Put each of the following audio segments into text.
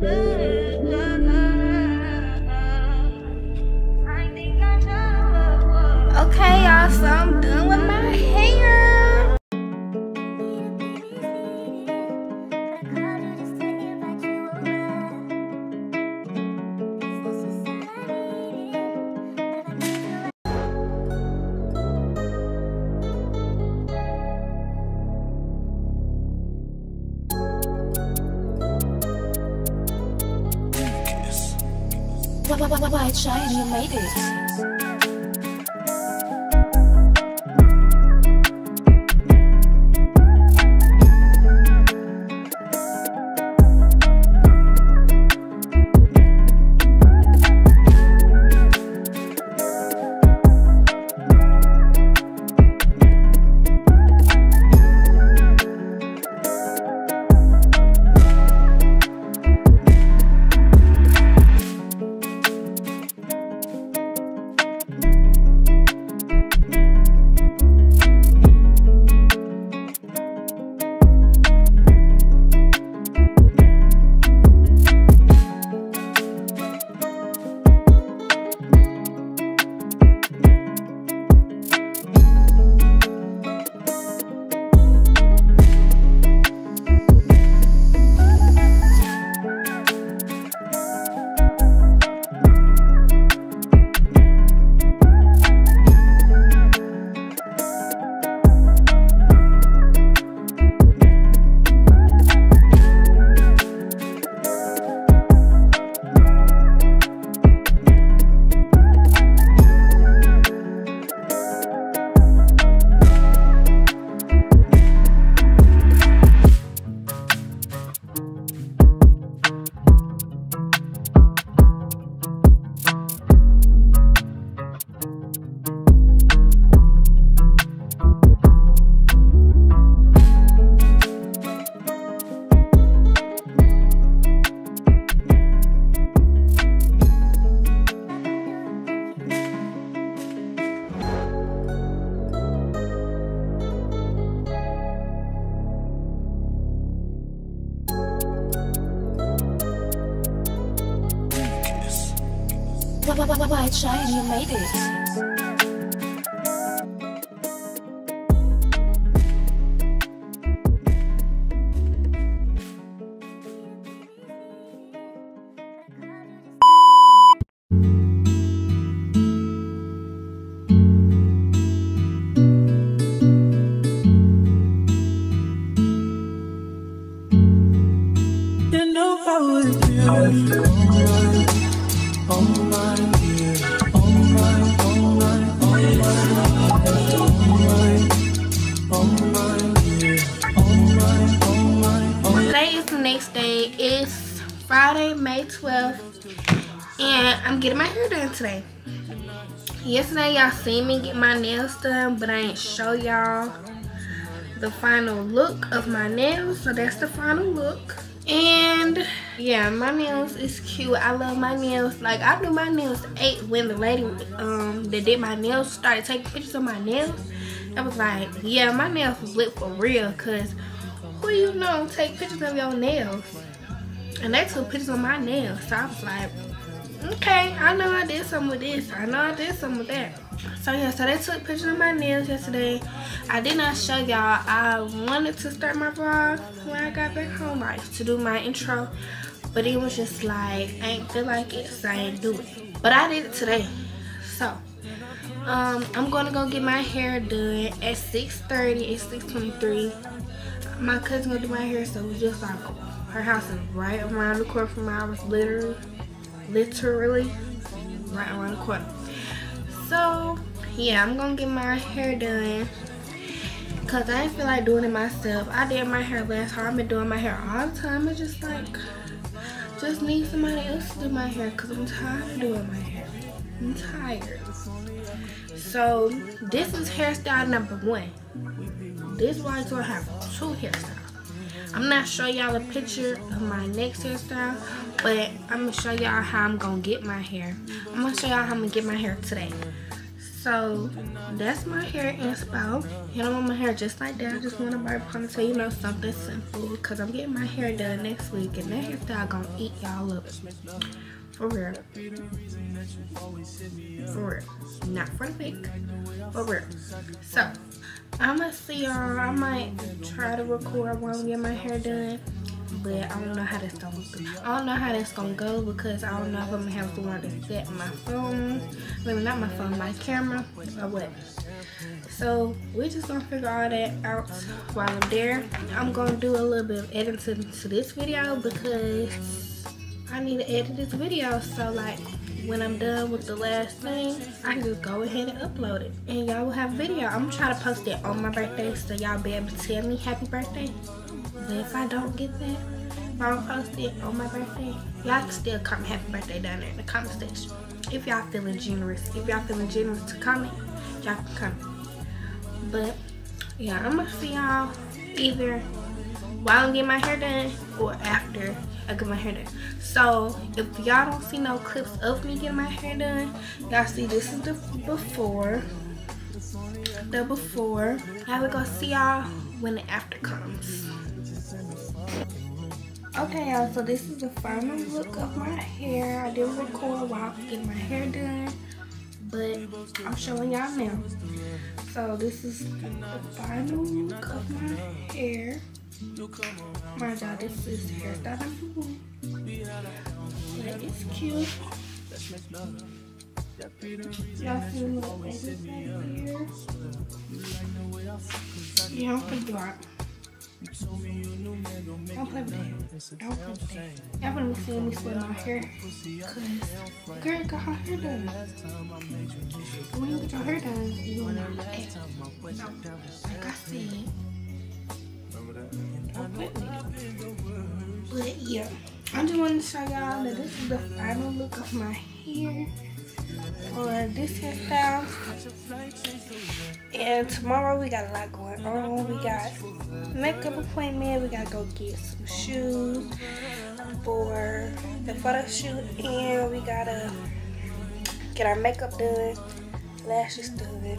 Okay, Why, why, why, why, Shine, you made it. Next day. is Friday, May 12th. And I'm getting my hair done today. Yesterday, y'all seen me get my nails done, but I didn't show y'all the final look of my nails. So that's the final look. And yeah, my nails is cute. I love my nails. Like I do my nails eight when the lady um that did my nails started taking pictures of my nails. I was like, yeah, my nails was lit for real. Cause who you know take pictures of your nails? And they took pictures of my nails. So I was like, okay, I know I did some with this. I know I did some with that. So yeah, so they took pictures of my nails yesterday. I did not show y'all. I wanted to start my vlog when I got back home, like to do my intro. But it was just like, I ain't feel like it, so I ain't do it. But I did it today. So, um, I'm gonna go get my hair done at 6.30. It's 6.23. My cousin gonna do my hair, so it's just like, her house is right around the corner from ours, literally. Literally, right around the corner. So, yeah, I'm gonna get my hair done. Cause I didn't feel like doing it myself. I did my hair last time. I've been doing my hair all the time. It's just like, just need somebody else to do my hair. Cause I'm tired of doing my hair. I'm tired. So, this is hairstyle number one. This one is gonna have two hairstyles. I'm not showing y'all a picture of my next hairstyle, but I'm gonna show y'all how I'm gonna get my hair. I'm gonna show y'all how I'm gonna get my hair today. So that's my hair inspo. And I want my hair just like that. I just want a bird ponytail, you know, something simple. Because I'm getting my hair done next week. And that hairstyle gonna eat y'all up. For real. For real. Not for the pic. For real. So, I'm gonna see y'all. I might try to record while I get my hair done but I don't know how that's gonna go. I don't know how that's gonna go because I don't know if I'm gonna have to to set my phone, maybe not my phone, my camera, or what. So we're just gonna figure all that out while I'm there. I'm gonna do a little bit of editing to this video because I need to edit this video. So like when I'm done with the last thing, I can just go ahead and upload it. And y'all will have video. I'm gonna try to post it on my birthday so y'all be able to tell me happy birthday. But if I don't get that, if I don't post it on my birthday, y'all can still comment happy birthday down there in the comment section. If y'all feeling generous, if y'all feeling generous to comment, y'all can comment. But yeah, I'm gonna see y'all either while I'm getting my hair done or after I get my hair done. So if y'all don't see no clips of me getting my hair done, y'all see this is the before. The before. Now we gonna see y'all when the after comes. Okay y'all, so this is the final look of my hair. I didn't record while I was getting my hair done, but I'm showing y'all now. So this is the final look of my hair. Mind y'all, this is hairstyle number one. It's cute. See? Yeah, I'm pretty dark. Don't play with that. Don't play with that. Y'all gonna seeing me split my hair. Cause girl got her hair done. When you get your hair done, you wanna act. So, like I said, it. But yeah, I just wanted to show y'all that this is the final look of my hair for this hairstyle. And tomorrow we got a lot going on. We got makeup appointment. We gotta go get some shoes for the photo shoot, and we gotta get our makeup done, lashes done.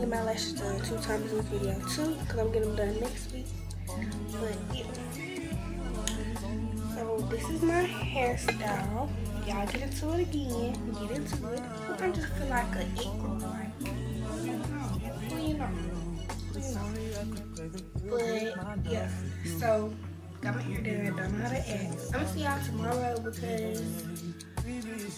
Get my lashes done two times in this video too, cause I'm getting them done next week. But yeah. This is my hairstyle. Y'all get into it again. Get into it. I just feel like an equal, like you know. But yeah, so got my hair done, don't know how to act. I'm gonna see y'all tomorrow because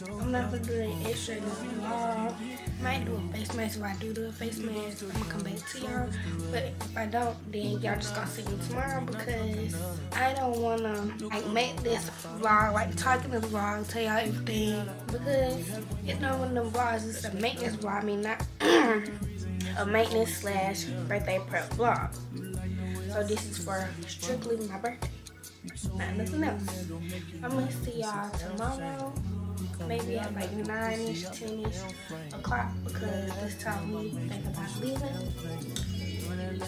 I'm not gonna do an extra vlog. Might do a face mask if I do do a face mask. I'm gonna come back to y'all. But if I don't, then y'all just gonna see me tomorrow because I don't wanna like make this vlog like talking this vlog, tell y'all everything because it's not one of them vlogs. It's a maintenance vlog. I mean not a maintenance slash birthday prep vlog. So this is for strictly my birthday, not nothing else. I'm gonna see y'all tomorrow maybe at like 9ish, 10ish o'clock because this time we think about leaving. And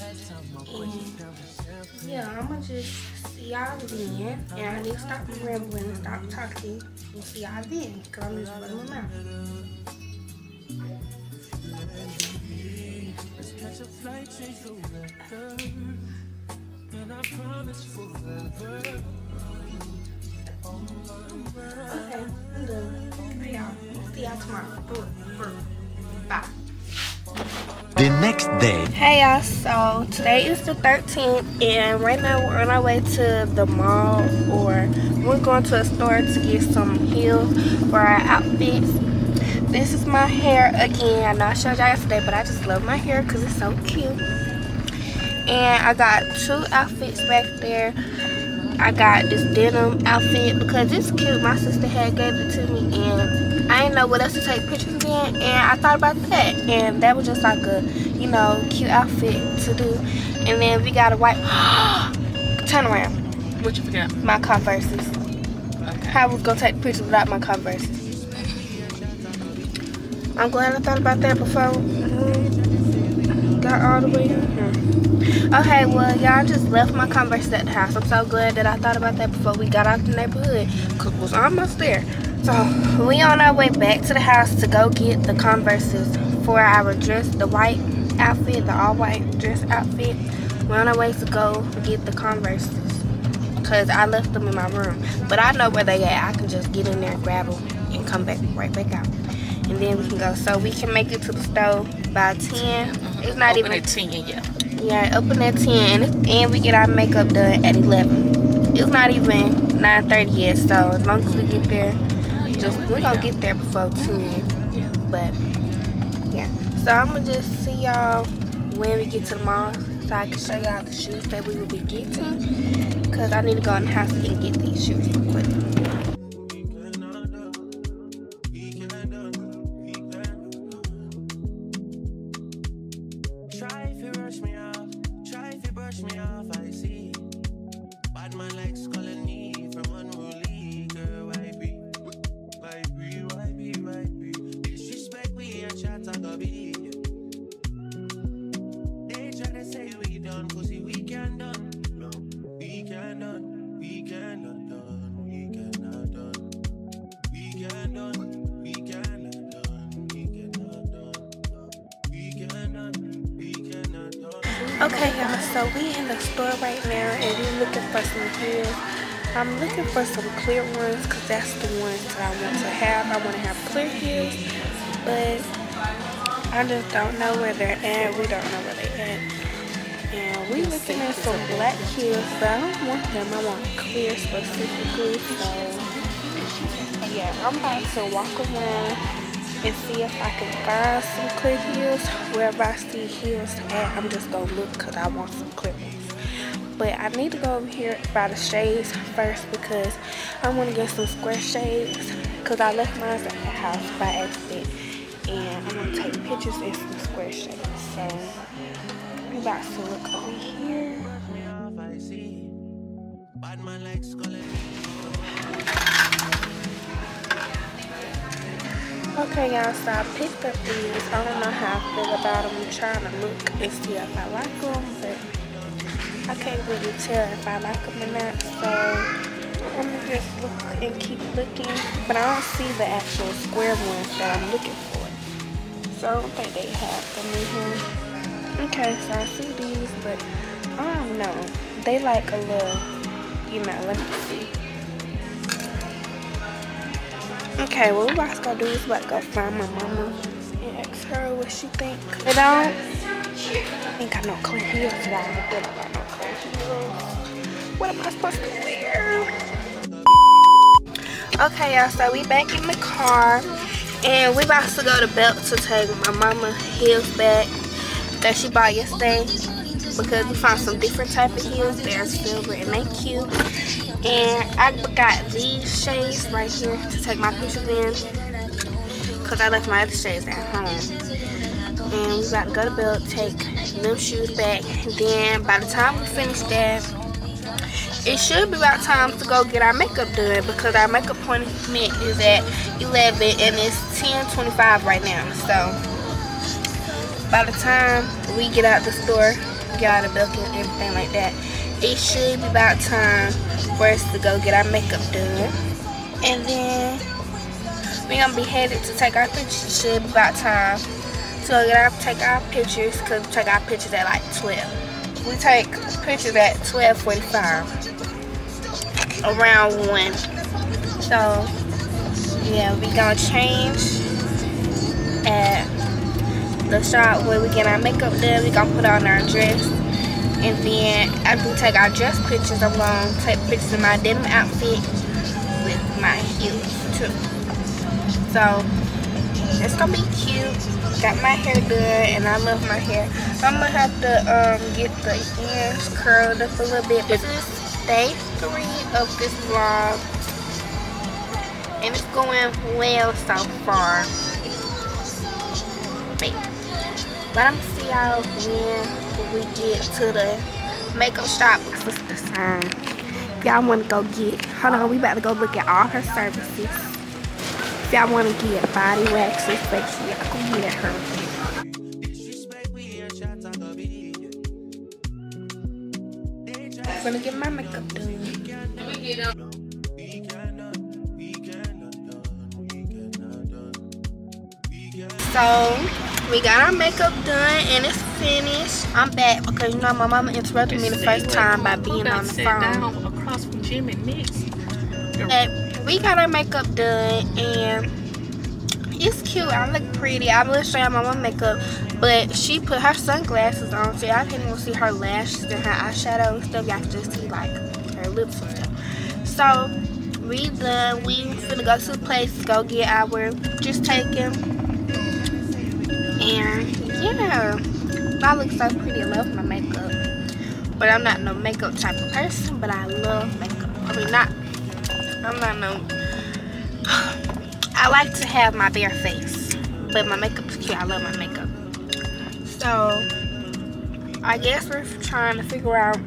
yeah, I'm gonna just see y'all then. And I need to stop rambling and stop talking and see y'all then because I'm just running my mouth. See y'all tomorrow. Boom, boom. The next day. Hey y'all, so today is the 13th and right now we're on our way to the mall or we're going to a store to get some heels for our outfits. This is my hair again. I know I showed y'all yesterday, but I just love my hair because it's so cute. And I got two outfits back there. I got this denim outfit because it's cute. My sister had gave it to me and I didn't know what else to take pictures in and I thought about that and that was just like a you know cute outfit to do and then we got a white turn around What you forgot? my converses Okay. I was gonna take pictures without my converses I'm glad I thought about that before mhm, got all the way in here okay well y'all just left my Converse at the house I'm so glad that I thought about that before we got out the neighborhood cause it was almost there so we on our way back to the house to go get the converses for our dress, the white outfit, the all white dress outfit. We're on our way to go get the Converses because I left them in my room. But I know where they at. I can just get in there, grab them, and come back right back out. And then we can go. So we can make it to the store by 10. It's not Open even at 10, yeah. yeah, open at 10 and, and we get our makeup done at 11. It's not even 9.30 yet, so as long as we get there, just we're gonna get there before 2. But yeah, so I'm gonna just see y'all when we get to the mall so I can show y'all the shoes that we will be getting. Cause I need to go in the house and get these shoes real quick. Okay, y'all, so we in the store right now and we're looking for some heels. I'm looking for some clear ones because that's the ones that I want to have. I want to have clear heels, but I just don't know where they're at. We don't know where they're at. And we looking at some black heels, but I don't want them. I want clear specifically, so yeah, I'm about to walk around and see if I can find some clear heels. Wherever I see heels at, I'm just gonna look because I want some clear ones. But I need to go over here by the shades first because I want to get some square shades because I left mine at the house by accident. And I'm gonna take pictures in some square shades. So we about to look over here. Okay, y'all, so I picked up these. I don't know how I feel about them. I'm trying to look and see if I like them, but I can't really tell if I like them or not. So I'm gonna just look and keep looking, but I don't see the actual square ones that I'm looking for. So I don't think they have them in here. Okay, so I see these, but I don't know. They like a little, you know, let me see. Okay, what I gonna do is we're about to go find my mama and ask her what she think. I don't ain't got no clear heels today. I don't got no clear heels. What am I supposed to wear? Okay, y'all, so we back in the car and we about to go to Belk to take my mama heels back that she bought yesterday because we found some different type of heels. They're silver and they cute. And I got these shades right here to take my pictures in. Because I left my other shades at home. And we about to go to Belk, take them shoes back. Then by the time we finish that, it should be about time to go get our makeup done because our makeup appointment is at 11 and it's 10.25 right now. So by the time we get out the store, get out of Belk and everything like that, it should be about time for us to go get our makeup done. And then we're gonna be headed to take our pictures. It should be about time to go get our, take our pictures because we take our pictures at like 12. We take pictures at 12.45 around 1. So yeah, we gonna change at the shop where we get our makeup done. We gonna put on our dress. And then after we take our dress pictures, I'm gonna take pictures of my denim outfit with my heels too. So it's gonna be cute. Got my hair done and I love my hair. I'm gonna have to um, get the ends curled up a little bit. This is day three of this vlog. And it's going well so far. But I'm gonna see y'all when we get to the makeup shop the sign. If y'all want to go get, hold on, we about to go look at all her services. If y'all want to get body waxes, facial, y'all go get her. Disrespect we a chat I go be. They try I'm gonna get my makeup done. So We got our makeup done and it's finished. I'm back because you know my mama interrupted me the first time by being on the phone. across from Jim and we got our makeup done and it's cute. I look pretty. I will show you my mama makeup, but she put her sunglasses on, so I can't even see her lashes and her eyeshadow and stuff. Y'all can just see like her lips and stuff. So we done. We finna go to the place, go get our just taken, and yeah, you know, I look so pretty. I love my makeup, but I'm not no makeup type of person. But I love makeup. I mean, not. I'm not no. I like to have my bare face, but my makeup is cute. I love my makeup. So, I guess we're trying to figure out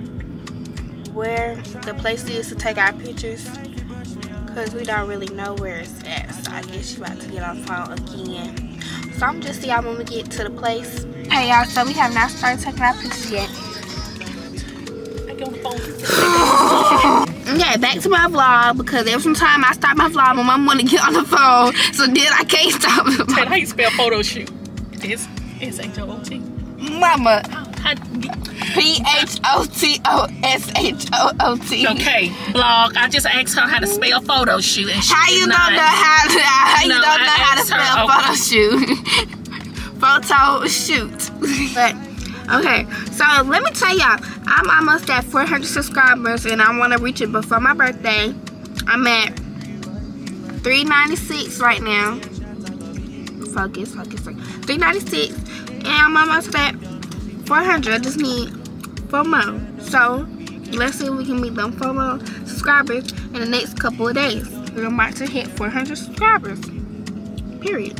where the place is to take our pictures because we don't really know where it's at. So, I guess you about to get on phone again. So, I'm just see y'all when we get to the place. Hey, y'all, so we have not started taking our pictures yet. I get on the phone. Okay, back to my vlog because every time I start my vlog, my mom want to get on the phone. So then I can't stop. Ted, how you spell photo shoot? It's it's H O O T. Mama, P H O T O S H O O T. Okay, blog. I just asked her how to spell photo shoot, and she How did you not. don't know how to, uh, how you No, don't I know how to asked her, spell photo shoot? photo shoot. but okay, so let me tell y'all, I'm almost at 400 subscribers and I want to reach it before my birthday. I'm at 396 right now. Focus, focus, focus. 396 and I'm almost at 400. I just need four more. So let's see if we can meet them four more subscribers in the next couple of days. We're about to hit 400 subscribers. Period.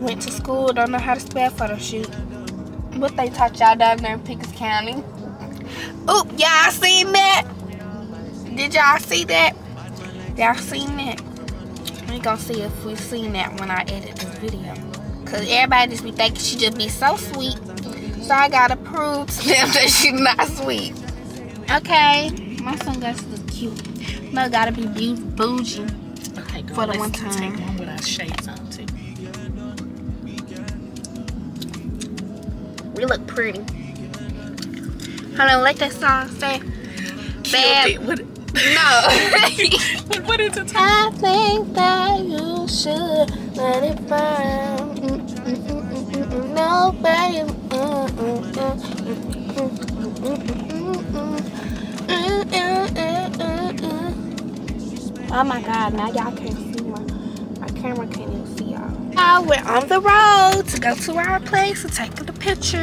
Went to school, don't know how to spell photo shoot. What they taught y'all down there in Pickens County. Oop, y'all seen that? Did y'all see that? Y'all seen that? We gonna see if we seen that when I edit this video. Cause everybody just be thinking she just be so sweet. So I gotta prove to them that she's not sweet. Okay. My sunglasses is cute. No, gotta be bougie. Okay, girl, For the one time. take one with our shades on too. We look pretty. Hold on, let that song say. Bad. Killed it. What, No. what, what is it? I think that you should let it burn. Mm, mm. Oh my god, now y'all can't see my, my camera can't even see y'all. Now we're on the road to go to our place to take the pictures.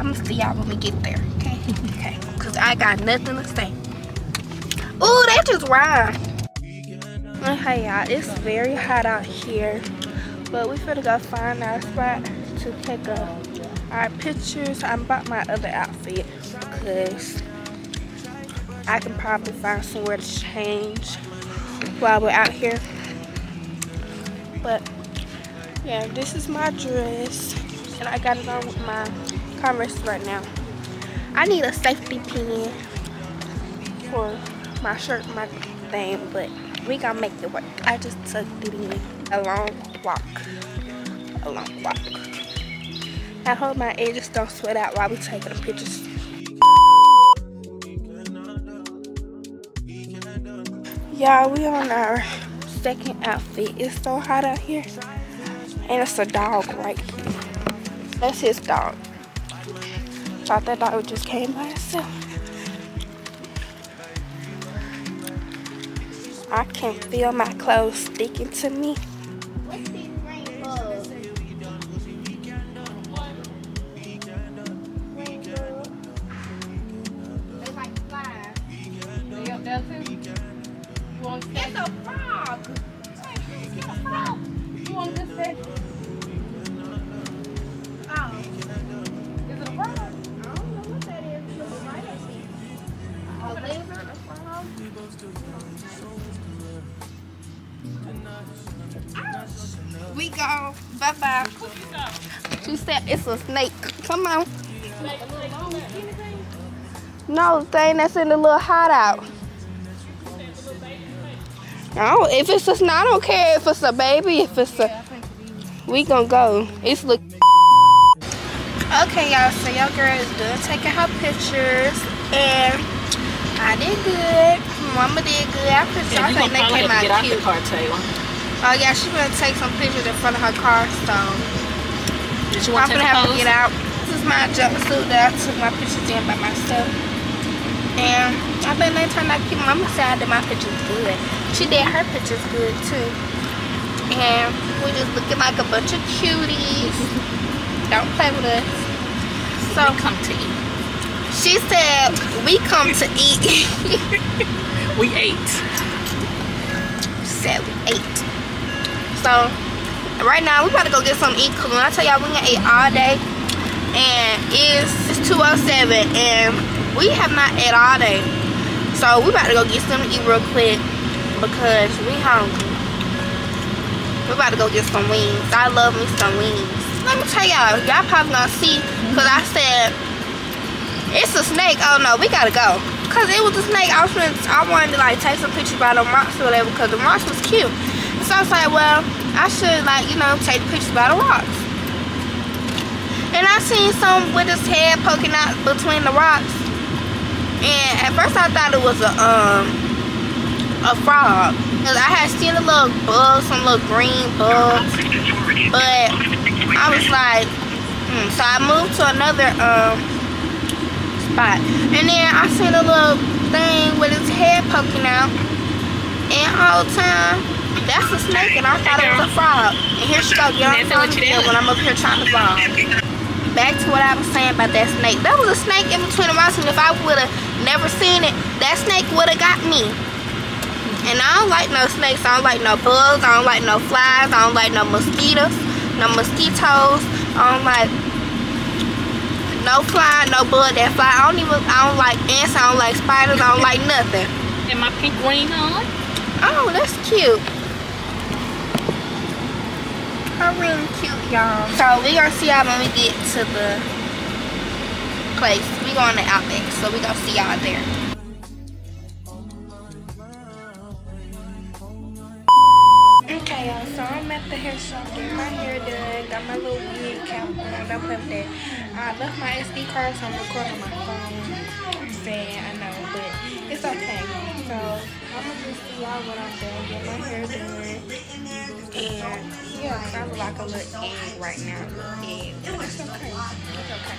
I'm gonna see y'all when we get there, okay? Okay, because I got nothing to say. Ooh, that just rhymed. Okay, y'all, it's very hot out here, but we finna go find our spot to take a, our pictures. I bought my other outfit because I can probably find somewhere to change while we're out here. But yeah, this is my dress, and I got it on with my Converse right now. I need a safety pin for my shirt, my thing, but we gonna make it work. I just took in. A long walk. A long walk. I hope my edges don't sweat out while we taking the pictures. Y'all, we on our second outfit. It's so hot out here. And it's a dog right here. That's his dog. Thought that dog just came by itself. I can feel my clothes sticking to me. She it's a snake. Come on. No, thing that's in the little hideout. Oh, if it's a, I don't care if it's a baby, if it's a, we gonna go. It's look. Okay, y'all. So your girl is done taking her pictures, and I did good. Mama did good. I put Yeah, I think they came have to get out out the cute. car, Tayler. Oh yeah, she's gonna take some pictures in front of her car, so Did you I'm to take a have to get out. This is my jumpsuit that I took my pictures in by myself. And I bet they turned out cute. Mama said I did my pictures good. She did her pictures good too. And we're just looking like a bunch of cuties. Don't play with us. So We come to eat. she said we come to eat. We ate. She said we ate. So right now we about to go get some eat. Cause when I tell y'all we gonna eat all day, and it's, it's 207, and we have not ate all day. So we about to go get to eat real quick because we hungry. We about to go get some wings. I love me some wings. Let me tell y'all, y'all probably gonna see, cause I said it's a snake. Oh no, we gotta go. Cause it was a snake. I was I wanted to like take some pictures by the rocks or whatever because the rocks was cute. So I was like, well, I should like, you know, take pictures by the rocks. And I seen some with his head poking out between the rocks. And at first I thought it was a um a frog. Cause I had seen a little bug, some little green bugs. But I was like, hmm. so I moved to another um spot. And then I seen a little thing with his head poking out. And all the time, that's a snake and I thought it was a frog. And here she go, get on That's what you did. when I'm up here trying to vlog. Back to what I was saying about that snake. That was a snake in between the rocks and if I would have never seen it, that snake would have got me. And I don't like no snakes. I don't like no bugs. I don't like no flies. I don't like no mosquitoes. No mosquitoes. I don't like no fly, no bug that fly. I don't even, I don't like ants. I don't like spiders. I don't like nothing. And my pink ring on. Oh, that's cute. Her cute, y'all. So we gonna see y'all when we get to the place. We going to Outback, so we gonna see y'all there. Okay, y'all. So I'm at the hair shop getting my hair done. Got my little wig cap on. Don't that. I left my SD card, so I'm recording my phone. I'm sad, I know, but it's okay. So Gonna just see y'all when I'm done. Get my hair done. And yeah, I like a little egg right now. Egg. It's okay. It's okay.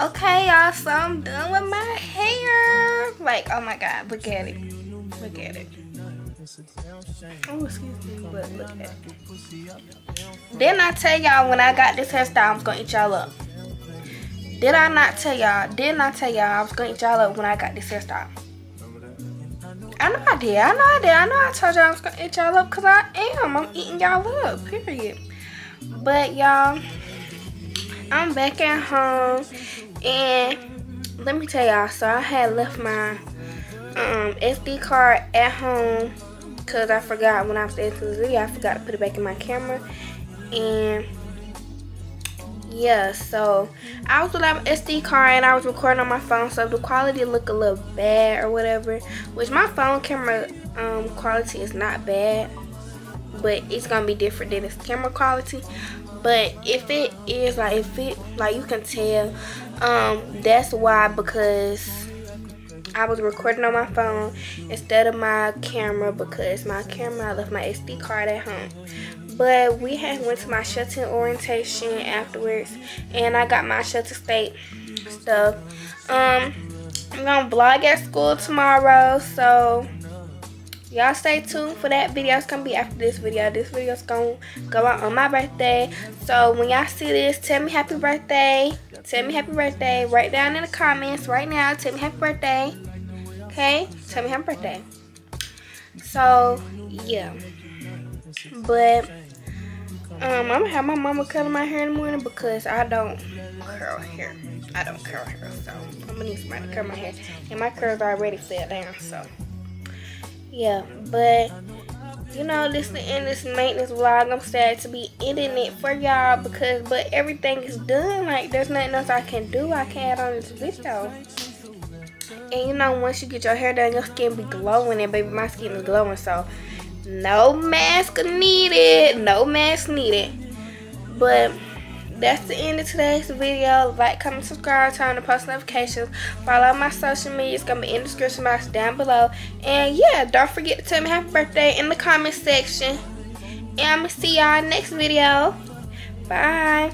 Okay, y'all, so I'm done with my hair. Like, oh my god, look at it. Look at it. Oh, excuse me, but look at it. I tell y'all when I got this hairstyle I was gonna eat y'all up? Did I not tell y'all? Didn't I tell y'all I was gonna eat y'all up when I got this hairstyle? I know I did. I know I did. I know I told y'all I was gonna eat y'all up because I am. I'm eating y'all up, period. But y'all, I'm back at home and let me tell y'all, so I had left my um, SD card at home because I forgot when I was editing this video, I forgot to put it back in my camera. And yeah, so I was without my SD card and I was recording on my phone, so the quality looked a little bad or whatever. Which my phone camera um, quality is not bad, but it's gonna be different than its camera quality. But if it is like if it like you can tell, um, that's why because I was recording on my phone instead of my camera because my camera I left my SD card at home. But we had went to my Shelton orientation afterwards and I got my Shelton State stuff. Um I'm gonna vlog at school tomorrow, so y'all stay tuned for that video. It's gonna be after this video. This video's gonna go out on my birthday. So when y'all see this, tell me happy birthday. Tell me happy birthday. Write down in the comments right now. Tell me happy birthday. Okay? Tell me happy birthday. So yeah. But um, I'm gonna have my mama color my hair in the morning because I don't curl hair. I don't curl hair, so I'm gonna need somebody to curl my hair. And my curls already fell down, so yeah. But you know, this the end of this maintenance vlog. I'm sad to be ending it for y'all because, but everything is done. Like, there's nothing else I can do. I can add on this video. And you know, once you get your hair done, your skin be glowing. And baby, my skin is glowing. So, no mask needed. No mask needed. But that's the end of today's video. Like, comment, subscribe, turn on the post notifications. Follow my social media. It's going to be in the description box down below. And yeah, don't forget to tell me happy birthday in the comment section. And I'm going to see y'all next video. Bye.